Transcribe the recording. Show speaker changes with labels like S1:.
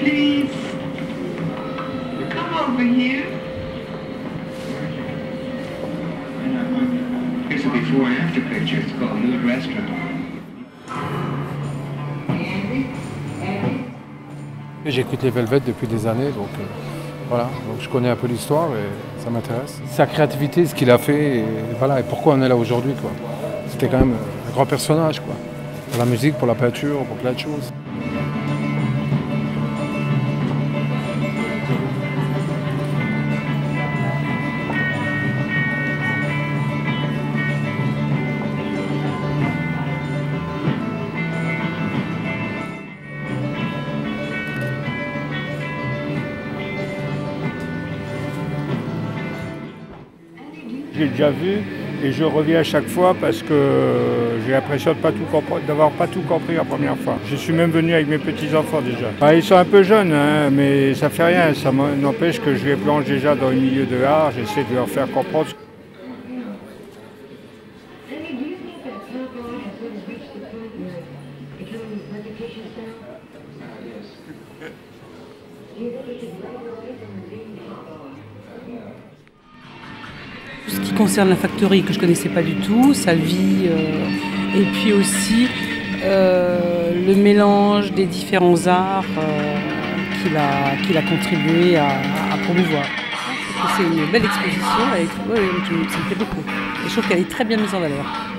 S1: please come over here? Here's a before and after picture. It's called Nude Restaurant.
S2: J'écoute les Velvet depuis des années, donc euh, voilà, donc je connais un peu l'histoire et ça m'intéresse. Sa créativité, ce qu'il a fait, et voilà, et pourquoi on est là aujourd'hui, quoi? C'était quand même un grand personnage, quoi. Pour la musique, pour la peinture, pour plein de choses.
S3: Déjà vu et je reviens à chaque fois parce que j'ai l'impression d'avoir pas tout compris la première fois. Je suis même venu avec mes petits-enfants déjà. Ils sont un peu jeunes, hein, mais ça fait rien. Ça n'empêche que je les plonge déjà dans le milieu de l'art. J'essaie de leur faire comprendre.
S4: Ce qui concerne la factory que je connaissais pas du tout, sa vie, euh, et puis aussi euh, le mélange des différents arts euh, qu'il a, contribué à, promouvoir. C'est une belle exposition, ouais, ça me plaît beaucoup. Et je trouve qu'elle est très bien mise en valeur.